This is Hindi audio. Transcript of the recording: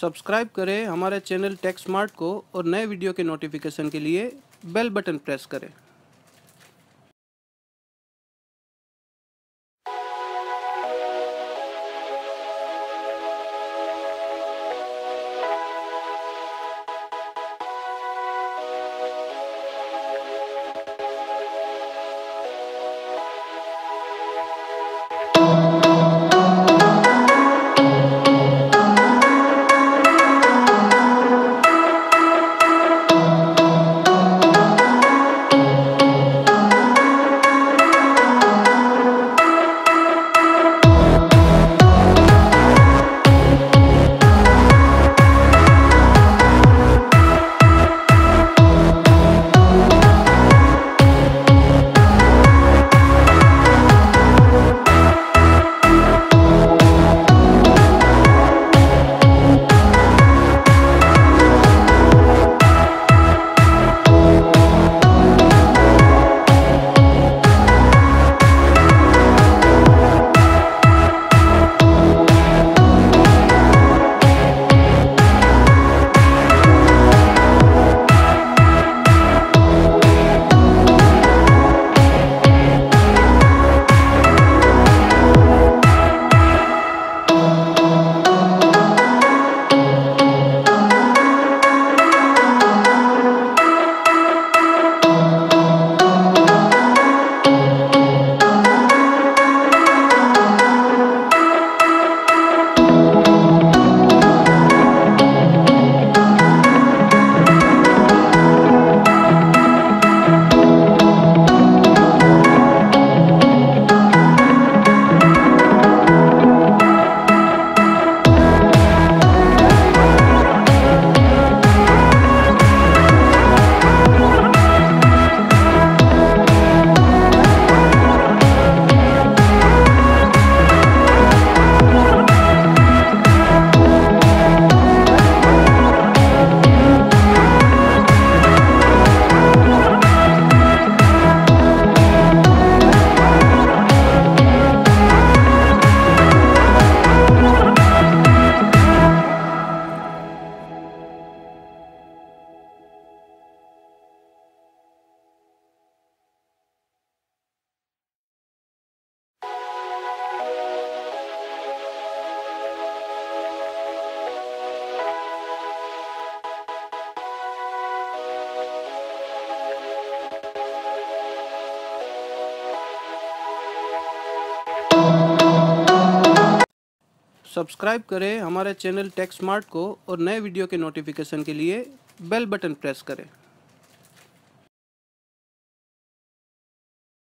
सब्सक्राइब करें, हमारे चैनल टेक स्मार्ट को और नए वीडियो के नोटिफिकेशन के लिए बेल बटन प्रेस करें। सब्सक्राइब करें हमारे चैनल टेक स्मार्ट को और नए वीडियो के नोटिफिकेशन के लिए बेल बटन प्रेस करें।